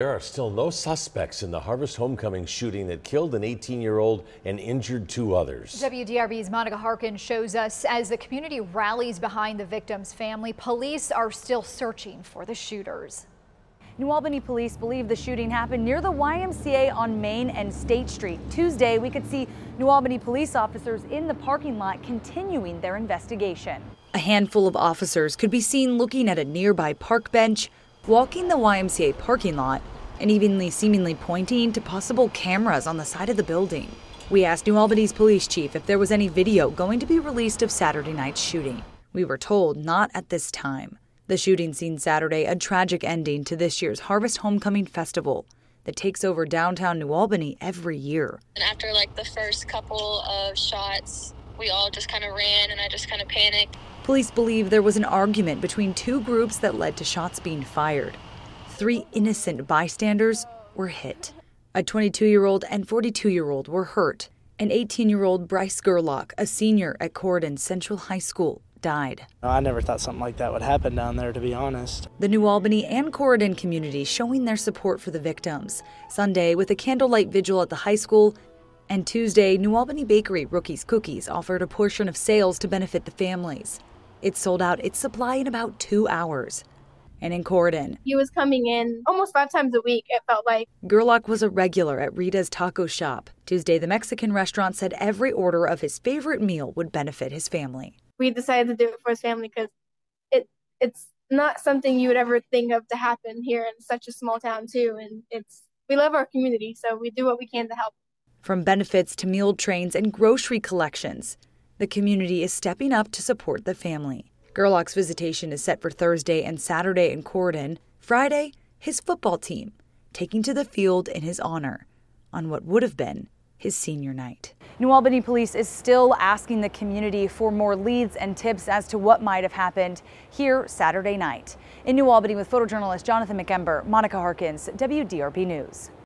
There are still no suspects in the Harvest Homecoming shooting that killed an 18 year old and injured two others. WDRB's Monica Harkins shows us as the community rallies behind the victim's family, police are still searching for the shooters. New Albany police believe the shooting happened near the YMCA on Main and State Street. Tuesday, we could see New Albany police officers in the parking lot continuing their investigation. A handful of officers could be seen looking at a nearby park bench, walking the YMCA parking lot, and evenly seemingly pointing to possible cameras on the side of the building. We asked New Albany's police chief if there was any video going to be released of Saturday night's shooting. We were told not at this time. The shooting seen Saturday a tragic ending to this year's Harvest Homecoming Festival that takes over downtown New Albany every year. And after like the first couple of shots, we all just kind of ran and I just kind of panicked. Police believe there was an argument between two groups that led to shots being fired. Three innocent bystanders were hit. A 22 year old and 42 year old were hurt. An 18 year old Bryce Gerlach, a senior at Corydon Central High School, died. I never thought something like that would happen down there, to be honest. The New Albany and Corydon community showing their support for the victims. Sunday, with a candlelight vigil at the high school, and Tuesday, New Albany Bakery Rookies Cookies offered a portion of sales to benefit the families. It sold out its supply in about two hours. And in Corydon, he was coming in almost five times a week, it felt like. Gerlach was a regular at Rita's Taco Shop. Tuesday, the Mexican restaurant said every order of his favorite meal would benefit his family. We decided to do it for his family because it it's not something you would ever think of to happen here in such a small town too, and it's we love our community, so we do what we can to help. From benefits to meal trains and grocery collections, the community is stepping up to support the family. Gerlach's visitation is set for Thursday and Saturday in Corydon. Friday, his football team taking to the field in his honor on what would have been his senior night. New Albany police is still asking the community for more leads and tips as to what might have happened here Saturday night. In New Albany with photojournalist Jonathan McEmber, Monica Harkins, WDRB News.